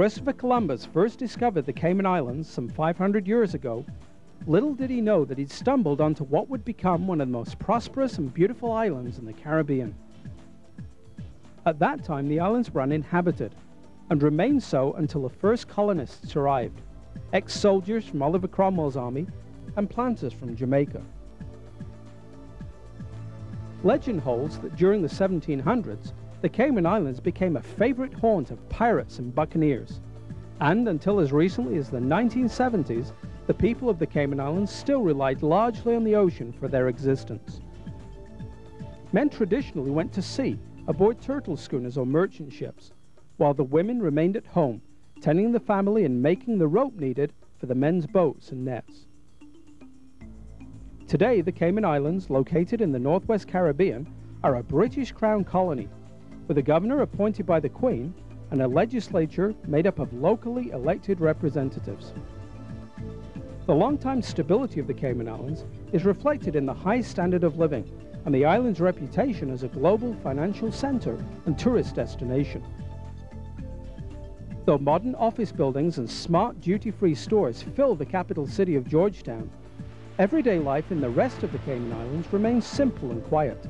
Christopher Columbus first discovered the Cayman Islands some 500 years ago, little did he know that he'd stumbled onto what would become one of the most prosperous and beautiful islands in the Caribbean. At that time, the islands were uninhabited and remained so until the first colonists arrived, ex-soldiers from Oliver Cromwell's army and planters from Jamaica. Legend holds that during the 1700s, the Cayman Islands became a favorite haunt of pirates and buccaneers. And until as recently as the 1970s, the people of the Cayman Islands still relied largely on the ocean for their existence. Men traditionally went to sea aboard turtle schooners or merchant ships, while the women remained at home, tending the family and making the rope needed for the men's boats and nets. Today, the Cayman Islands, located in the northwest Caribbean, are a British Crown colony with a governor appointed by the Queen and a legislature made up of locally elected representatives. The long-time stability of the Cayman Islands is reflected in the high standard of living and the island's reputation as a global financial center and tourist destination. Though modern office buildings and smart duty-free stores fill the capital city of Georgetown, everyday life in the rest of the Cayman Islands remains simple and quiet.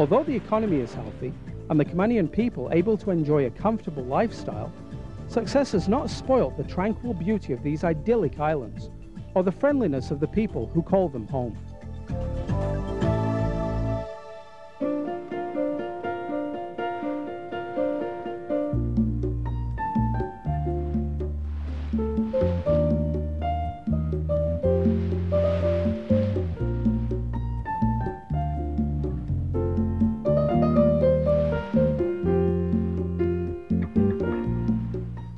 Although the economy is healthy and the Caymanian people able to enjoy a comfortable lifestyle, success has not spoilt the tranquil beauty of these idyllic islands or the friendliness of the people who call them home.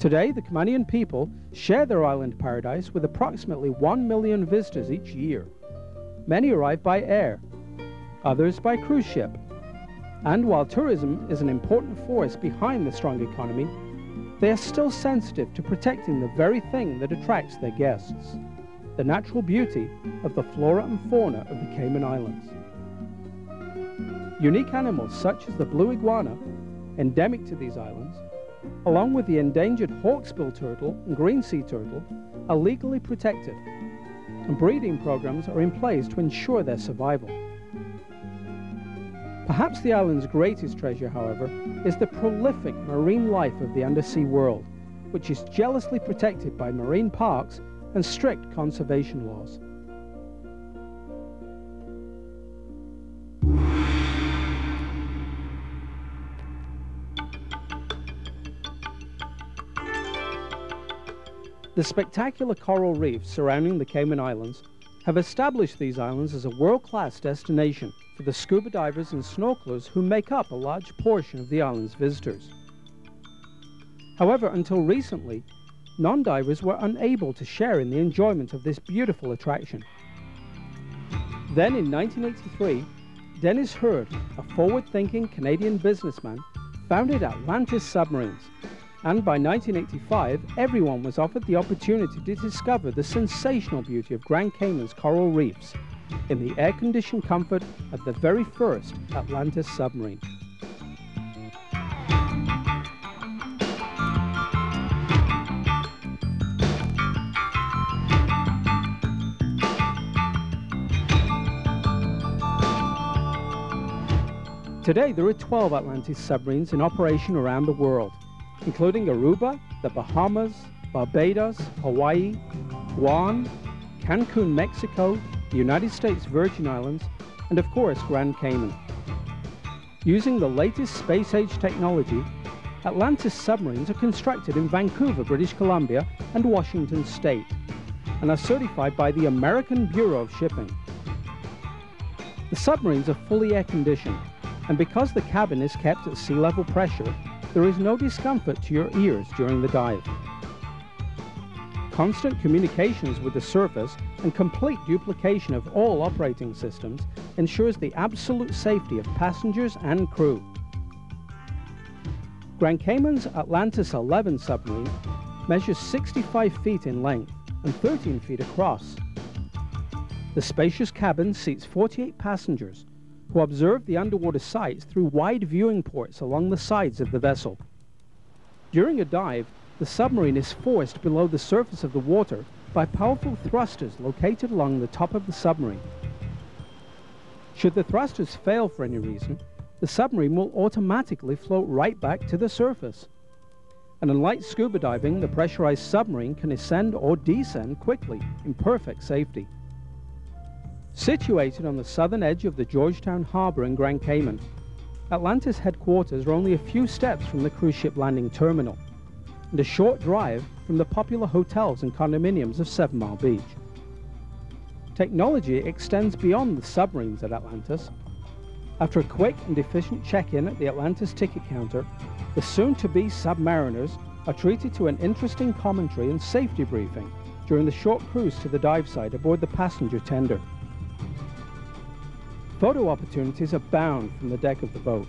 Today, the Caymanian people share their island paradise with approximately 1 million visitors each year. Many arrive by air, others by cruise ship. And while tourism is an important force behind the strong economy, they are still sensitive to protecting the very thing that attracts their guests, the natural beauty of the flora and fauna of the Cayman Islands. Unique animals such as the blue iguana, endemic to these islands, along with the endangered hawksbill turtle and green sea turtle, are legally protected, and breeding programs are in place to ensure their survival. Perhaps the island's greatest treasure, however, is the prolific marine life of the undersea world, which is jealously protected by marine parks and strict conservation laws. The spectacular coral reefs surrounding the Cayman Islands have established these islands as a world-class destination for the scuba divers and snorkelers who make up a large portion of the island's visitors. However, until recently, non-divers were unable to share in the enjoyment of this beautiful attraction. Then in 1983, Dennis Hurd, a forward-thinking Canadian businessman, founded Atlantis Submarines and by 1985, everyone was offered the opportunity to discover the sensational beauty of Grand Cayman's coral reefs in the air-conditioned comfort of the very first Atlantis submarine. Today, there are 12 Atlantis submarines in operation around the world including Aruba, the Bahamas, Barbados, Hawaii, Guam, Cancun, Mexico, the United States Virgin Islands, and of course Grand Cayman. Using the latest space-age technology, Atlantis submarines are constructed in Vancouver, British Columbia and Washington State, and are certified by the American Bureau of Shipping. The submarines are fully air-conditioned, and because the cabin is kept at sea level pressure, there is no discomfort to your ears during the dive. Constant communications with the surface and complete duplication of all operating systems ensures the absolute safety of passengers and crew. Grand Cayman's Atlantis 11 submarine measures 65 feet in length and 13 feet across. The spacious cabin seats 48 passengers who observe the underwater sights through wide viewing ports along the sides of the vessel. During a dive, the submarine is forced below the surface of the water by powerful thrusters located along the top of the submarine. Should the thrusters fail for any reason, the submarine will automatically float right back to the surface. And unlike scuba diving, the pressurized submarine can ascend or descend quickly in perfect safety. Situated on the southern edge of the Georgetown Harbor in Grand Cayman, Atlantis headquarters are only a few steps from the cruise ship landing terminal and a short drive from the popular hotels and condominiums of Seven Mile Beach. Technology extends beyond the submarines at Atlantis. After a quick and efficient check-in at the Atlantis ticket counter, the soon-to-be submariners are treated to an interesting commentary and safety briefing during the short cruise to the dive site aboard the passenger tender. Photo opportunities abound from the deck of the boat.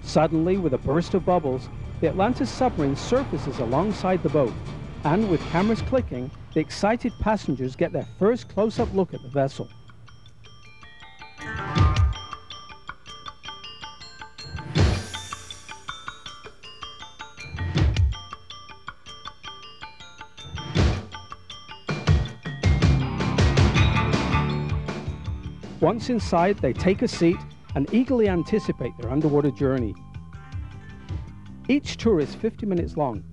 Suddenly, with a burst of bubbles, the Atlantis submarine surfaces alongside the boat, and with cameras clicking, the excited passengers get their first close-up look at the vessel. Once inside, they take a seat and eagerly anticipate their underwater journey. Each tour is 50 minutes long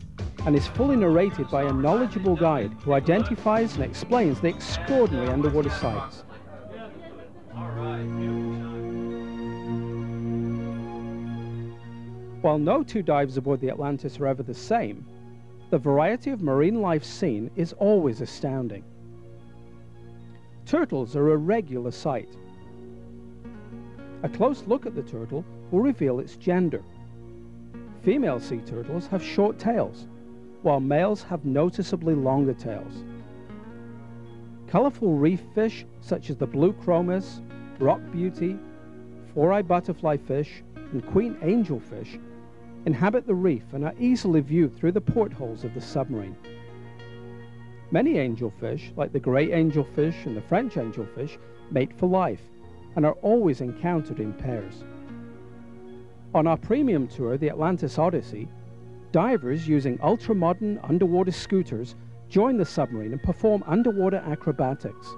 and is fully narrated by a knowledgeable guide who identifies and explains the extraordinary underwater sights. While no two dives aboard the Atlantis are ever the same, the variety of marine life seen is always astounding. Turtles are a regular sight. A close look at the turtle will reveal its gender. Female sea turtles have short tails, while males have noticeably longer tails. Colorful reef fish such as the blue chromis, rock beauty, four-eyed butterfly fish, and queen angelfish inhabit the reef and are easily viewed through the portholes of the submarine. Many angelfish, like the gray angelfish and the French angelfish, mate for life and are always encountered in pairs. On our premium tour, the Atlantis Odyssey, divers using ultra-modern underwater scooters join the submarine and perform underwater acrobatics.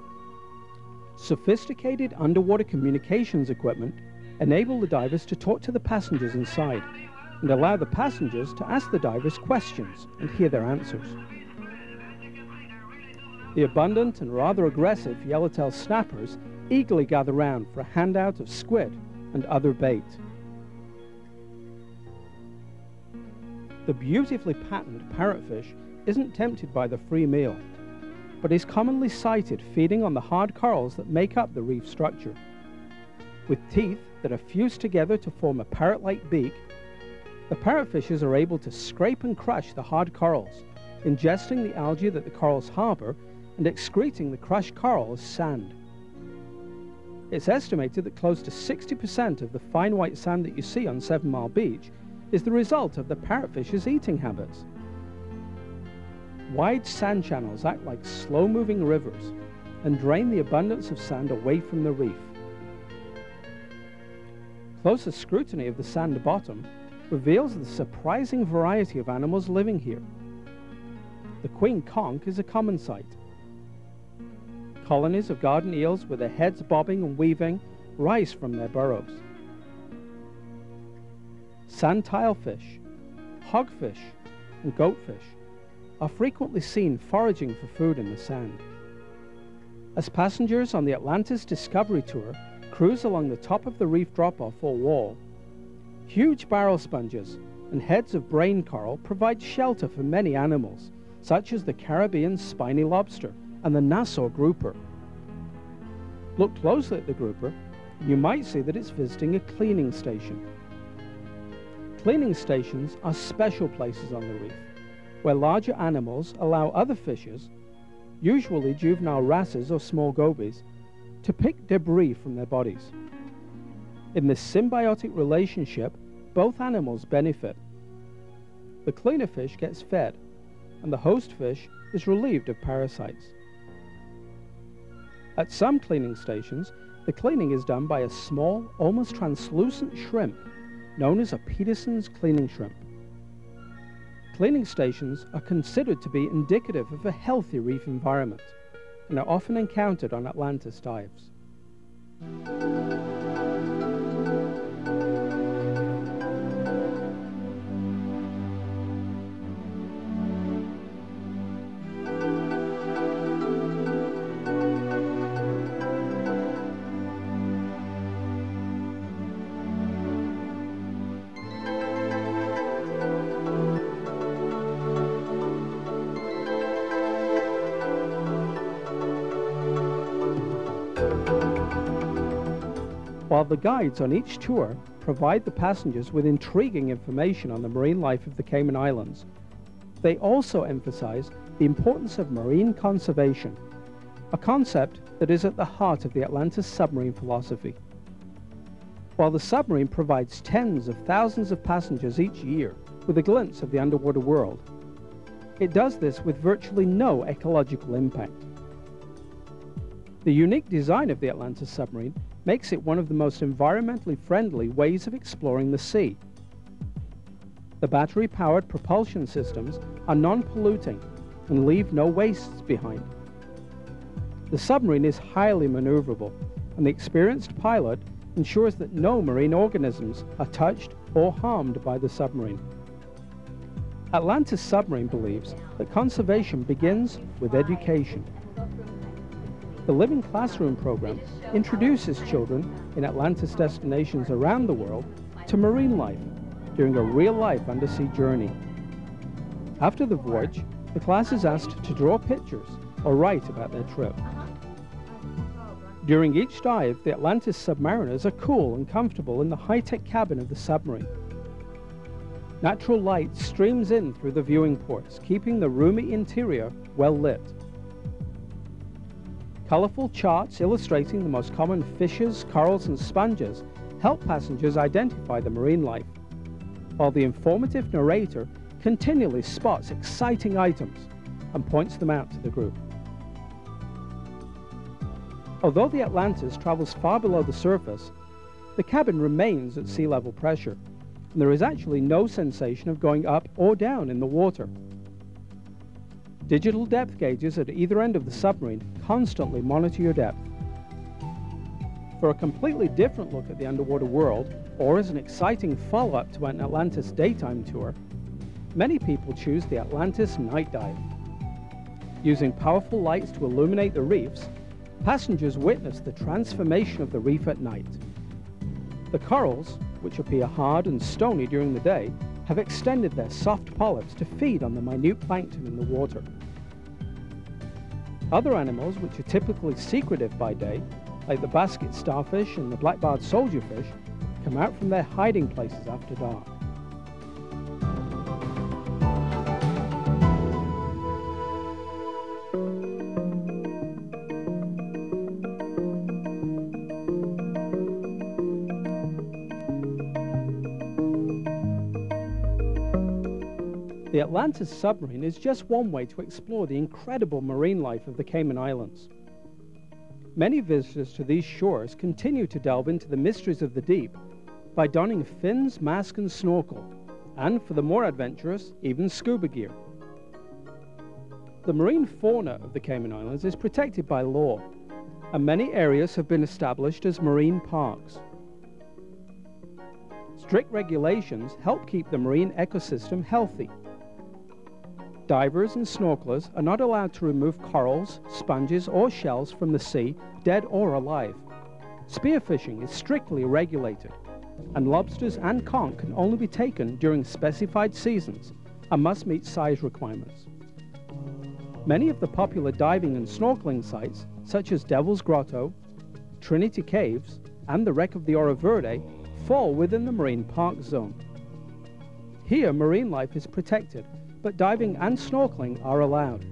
Sophisticated underwater communications equipment enable the divers to talk to the passengers inside and allow the passengers to ask the divers questions and hear their answers. The abundant and rather aggressive yellowtail snappers eagerly gather round for a handout of squid and other bait. The beautifully patterned parrotfish isn't tempted by the free meal, but is commonly sighted feeding on the hard corals that make up the reef structure. With teeth that are fused together to form a parrot-like beak, the parrotfishes are able to scrape and crush the hard corals, ingesting the algae that the corals harbor and excreting the crushed coral as sand. It's estimated that close to 60% of the fine white sand that you see on Seven Mile Beach is the result of the parrotfish's eating habits. Wide sand channels act like slow-moving rivers and drain the abundance of sand away from the reef. Closer scrutiny of the sand bottom reveals the surprising variety of animals living here. The queen conch is a common sight. Colonies of garden eels with their heads bobbing and weaving rise from their burrows. Sand tilefish, hogfish, and goatfish are frequently seen foraging for food in the sand. As passengers on the Atlantis Discovery Tour cruise along the top of the reef drop-off or wall, huge barrel sponges and heads of brain coral provide shelter for many animals, such as the Caribbean spiny lobster and the Nassau grouper. Look closely at the grouper, you might see that it's visiting a cleaning station. Cleaning stations are special places on the reef, where larger animals allow other fishes, usually juvenile wrasses or small gobies, to pick debris from their bodies. In this symbiotic relationship, both animals benefit. The cleaner fish gets fed, and the host fish is relieved of parasites. At some cleaning stations, the cleaning is done by a small, almost translucent shrimp known as a Pederson's cleaning shrimp. Cleaning stations are considered to be indicative of a healthy reef environment and are often encountered on Atlantis dives. While the guides on each tour provide the passengers with intriguing information on the marine life of the Cayman Islands. They also emphasize the importance of marine conservation, a concept that is at the heart of the Atlantis submarine philosophy. While the submarine provides tens of thousands of passengers each year with a glimpse of the underwater world, it does this with virtually no ecological impact. The unique design of the Atlantis submarine makes it one of the most environmentally friendly ways of exploring the sea. The battery-powered propulsion systems are non-polluting and leave no wastes behind. The submarine is highly maneuverable, and the experienced pilot ensures that no marine organisms are touched or harmed by the submarine. Atlantis Submarine believes that conservation begins with education. The Living Classroom program introduces children in Atlantis destinations around the world to marine life during a real-life undersea journey. After the voyage, the class is asked to draw pictures or write about their trip. During each dive, the Atlantis submariners are cool and comfortable in the high-tech cabin of the submarine. Natural light streams in through the viewing ports, keeping the roomy interior well lit. Colorful charts illustrating the most common fishes, corals, and sponges help passengers identify the marine life, while the informative narrator continually spots exciting items and points them out to the group. Although the Atlantis travels far below the surface, the cabin remains at sea level pressure, and there is actually no sensation of going up or down in the water. Digital depth gauges at either end of the submarine constantly monitor your depth. For a completely different look at the underwater world, or as an exciting follow-up to an Atlantis daytime tour, many people choose the Atlantis night dive. Using powerful lights to illuminate the reefs, passengers witness the transformation of the reef at night. The corals, which appear hard and stony during the day, have extended their soft polyps to feed on the minute plankton in the water. Other animals, which are typically secretive by day, like the basket starfish and the black-barred soldierfish, come out from their hiding places after dark. The Atlantis submarine is just one way to explore the incredible marine life of the Cayman Islands. Many visitors to these shores continue to delve into the mysteries of the deep by donning fins, mask, and snorkel, and for the more adventurous, even scuba gear. The marine fauna of the Cayman Islands is protected by law, and many areas have been established as marine parks. Strict regulations help keep the marine ecosystem healthy divers and snorkelers are not allowed to remove corals, sponges, or shells from the sea, dead or alive. Spearfishing is strictly regulated, and lobsters and conch can only be taken during specified seasons and must meet size requirements. Many of the popular diving and snorkeling sites, such as Devil's Grotto, Trinity Caves, and the wreck of the Oro Verde, fall within the Marine Park Zone. Here, marine life is protected but diving and snorkeling are allowed.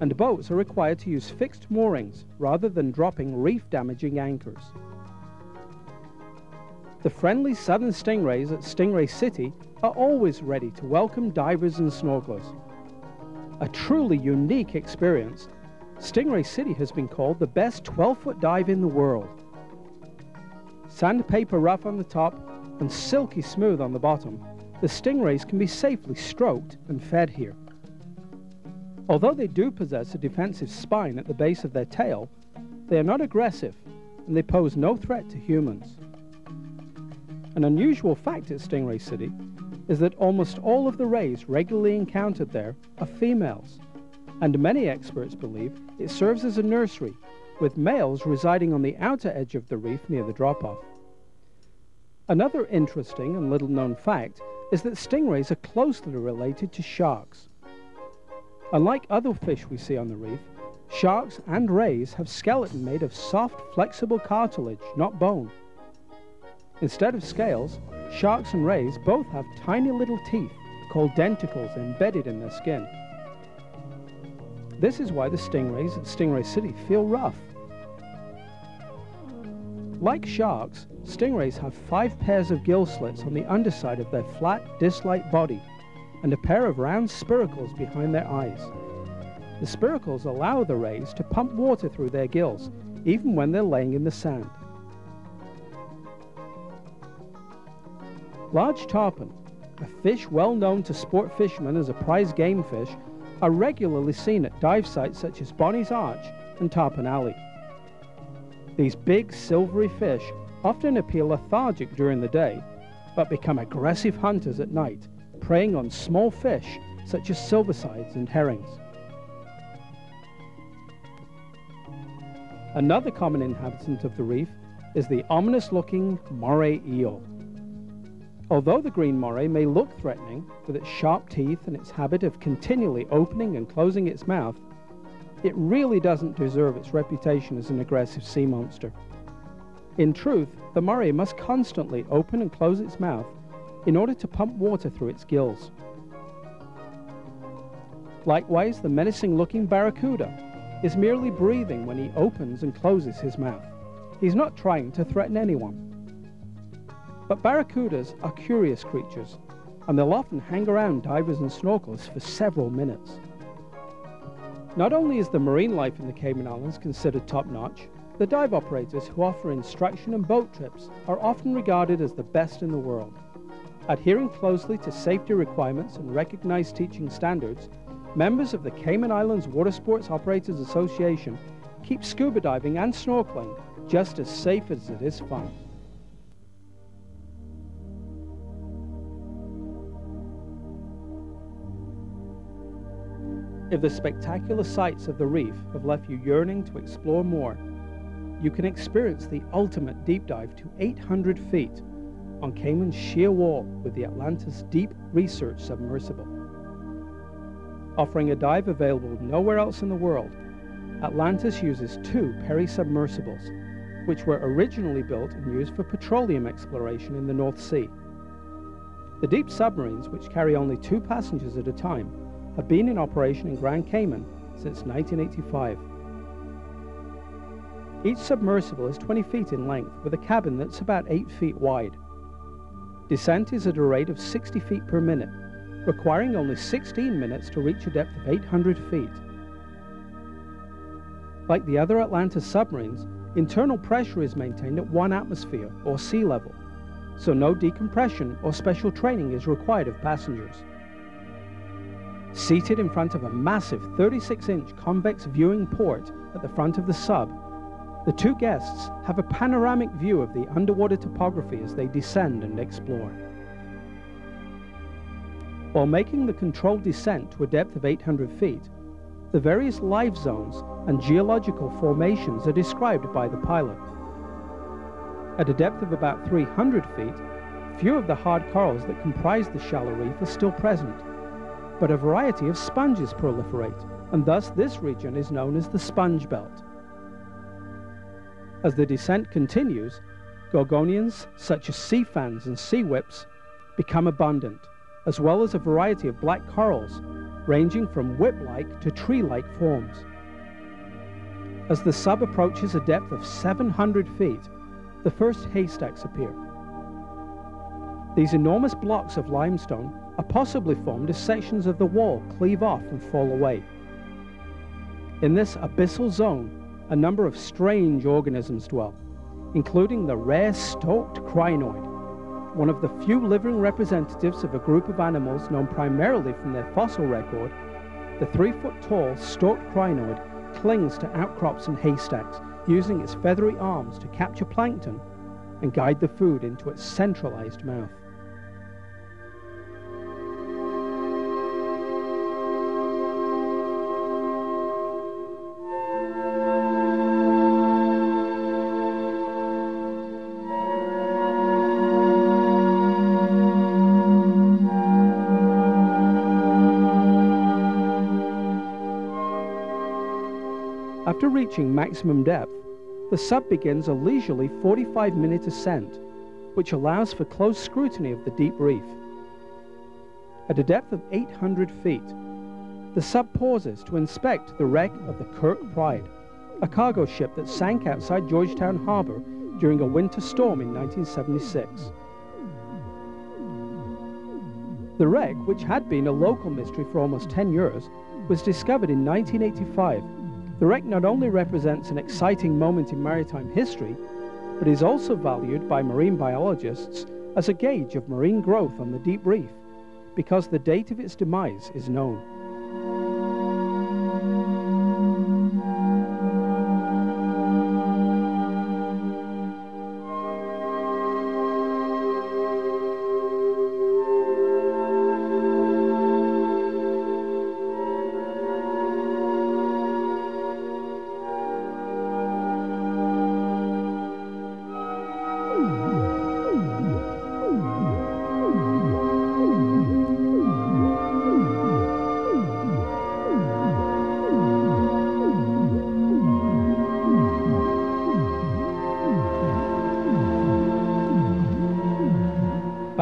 And boats are required to use fixed moorings rather than dropping reef-damaging anchors. The friendly southern stingrays at Stingray City are always ready to welcome divers and snorkelers. A truly unique experience, Stingray City has been called the best 12-foot dive in the world. Sandpaper rough on the top and silky smooth on the bottom, the stingrays can be safely stroked and fed here. Although they do possess a defensive spine at the base of their tail, they are not aggressive and they pose no threat to humans. An unusual fact at Stingray City is that almost all of the rays regularly encountered there are females, and many experts believe it serves as a nursery, with males residing on the outer edge of the reef near the drop-off. Another interesting and little known fact is that stingrays are closely related to sharks. Unlike other fish we see on the reef, sharks and rays have skeleton made of soft, flexible cartilage, not bone. Instead of scales, sharks and rays both have tiny little teeth called denticles embedded in their skin. This is why the stingrays at Stingray City feel rough. Like sharks, stingrays have five pairs of gill slits on the underside of their flat, disc-like body and a pair of round spiracles behind their eyes. The spiracles allow the rays to pump water through their gills, even when they're laying in the sand. Large tarpon, a fish well known to sport fishermen as a prize game fish, are regularly seen at dive sites such as Bonnie's Arch and Tarpon Alley. These big silvery fish often appear lethargic during the day, but become aggressive hunters at night, preying on small fish such as silversides and herrings. Another common inhabitant of the reef is the ominous-looking moray eel. Although the green moray may look threatening, with its sharp teeth and its habit of continually opening and closing its mouth, it really doesn't deserve its reputation as an aggressive sea monster. In truth, the moray must constantly open and close its mouth in order to pump water through its gills. Likewise, the menacing-looking barracuda is merely breathing when he opens and closes his mouth. He's not trying to threaten anyone. But barracudas are curious creatures, and they'll often hang around divers and snorkelers for several minutes. Not only is the marine life in the Cayman Islands considered top-notch, the dive operators who offer instruction and boat trips are often regarded as the best in the world. Adhering closely to safety requirements and recognized teaching standards, members of the Cayman Islands Water Sports Operators Association keep scuba diving and snorkeling just as safe as it is fun. If the spectacular sights of the reef have left you yearning to explore more, you can experience the ultimate deep dive to 800 feet on Cayman's sheer wall with the Atlantis Deep Research Submersible. Offering a dive available nowhere else in the world, Atlantis uses two Perry submersibles, which were originally built and used for petroleum exploration in the North Sea. The deep submarines, which carry only two passengers at a time, have been in operation in Grand Cayman since 1985. Each submersible is 20 feet in length with a cabin that's about 8 feet wide. Descent is at a rate of 60 feet per minute, requiring only 16 minutes to reach a depth of 800 feet. Like the other Atlantis submarines, internal pressure is maintained at 1 atmosphere or sea level, so no decompression or special training is required of passengers. Seated in front of a massive 36-inch convex viewing port at the front of the sub, the two guests have a panoramic view of the underwater topography as they descend and explore. While making the controlled descent to a depth of 800 feet, the various life zones and geological formations are described by the pilot. At a depth of about 300 feet, few of the hard corals that comprise the shallow reef are still present, but a variety of sponges proliferate, and thus this region is known as the sponge belt. As the descent continues, gorgonians such as sea fans and sea whips become abundant, as well as a variety of black corals, ranging from whip-like to tree-like forms. As the sub approaches a depth of 700 feet, the first haystacks appear. These enormous blocks of limestone are possibly formed as sections of the wall cleave off and fall away. In this abyssal zone, a number of strange organisms dwell, including the rare stalked crinoid, one of the few living representatives of a group of animals known primarily from their fossil record, the three foot tall stalked crinoid clings to outcrops and haystacks, using its feathery arms to capture plankton and guide the food into its centralized mouth. Reaching maximum depth, the sub begins a leisurely 45 minute ascent, which allows for close scrutiny of the deep reef. At a depth of 800 feet, the sub pauses to inspect the wreck of the Kirk Pride, a cargo ship that sank outside Georgetown Harbor during a winter storm in 1976. The wreck, which had been a local mystery for almost 10 years, was discovered in 1985 the wreck not only represents an exciting moment in maritime history, but is also valued by marine biologists as a gauge of marine growth on the deep reef, because the date of its demise is known.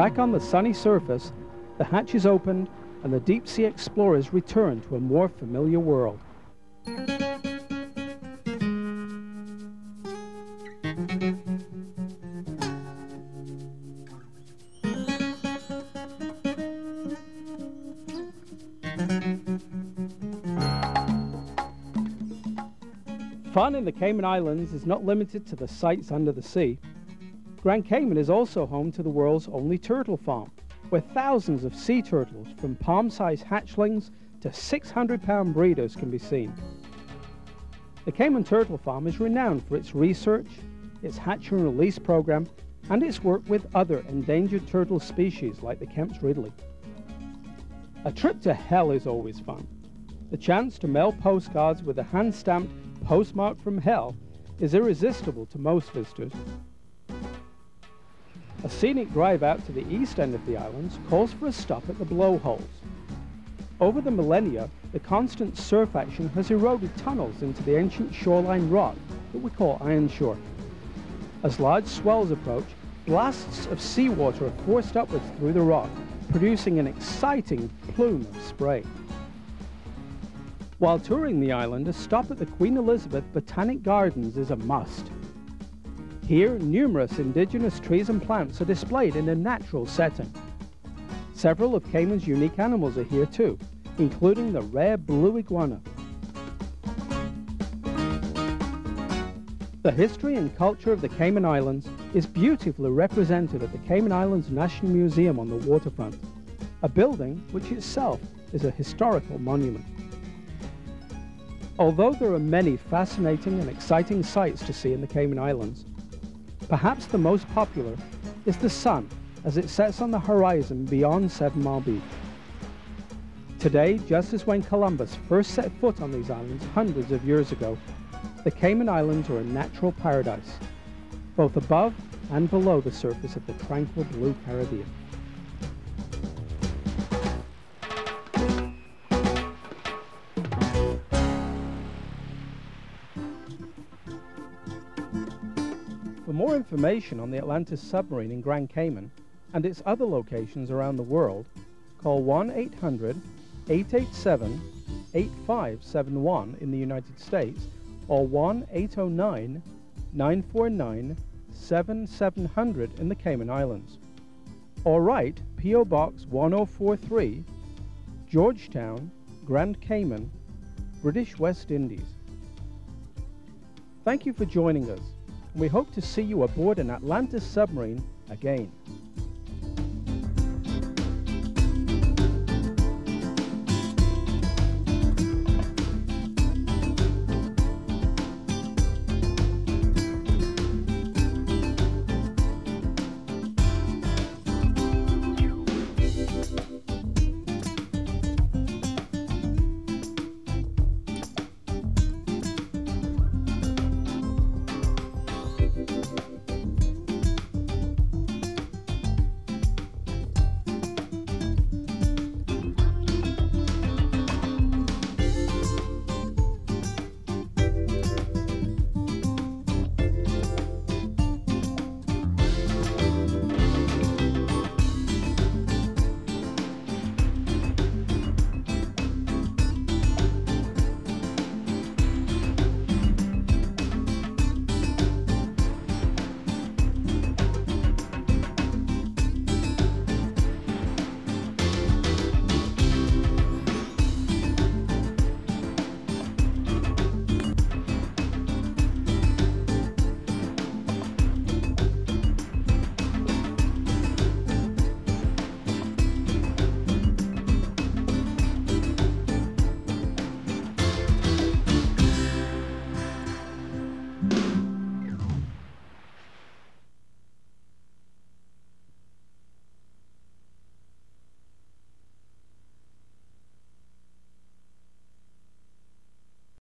Back on the sunny surface, the hatch is opened and the deep sea explorers return to a more familiar world. Fun in the Cayman Islands is not limited to the sights under the sea. Grand Cayman is also home to the world's only turtle farm, where thousands of sea turtles from palm-sized hatchlings to 600-pound breeders can be seen. The Cayman Turtle Farm is renowned for its research, its hatch and release program, and its work with other endangered turtle species like the Kemp's Ridley. A trip to hell is always fun. The chance to mail postcards with a hand-stamped postmark from hell is irresistible to most visitors, a scenic drive out to the east end of the islands calls for a stop at the blowholes. Over the millennia, the constant surf action has eroded tunnels into the ancient shoreline rock that we call ironshore. As large swells approach, blasts of seawater are forced upwards through the rock, producing an exciting plume of spray. While touring the island, a stop at the Queen Elizabeth Botanic Gardens is a must. Here, numerous indigenous trees and plants are displayed in a natural setting. Several of Cayman's unique animals are here too, including the rare blue iguana. The history and culture of the Cayman Islands is beautifully represented at the Cayman Islands National Museum on the waterfront, a building which itself is a historical monument. Although there are many fascinating and exciting sights to see in the Cayman Islands, Perhaps the most popular is the sun as it sets on the horizon beyond Seven Mile Beach. Today, just as when Columbus first set foot on these islands hundreds of years ago, the Cayman Islands are a natural paradise, both above and below the surface of the tranquil blue Caribbean. Information on the Atlantis submarine in Grand Cayman and its other locations around the world, call 1 800 887 8571 in the United States or 1 809 949 7700 in the Cayman Islands. Or write P.O. Box 1043, Georgetown, Grand Cayman, British West Indies. Thank you for joining us. We hope to see you aboard an Atlantis submarine again.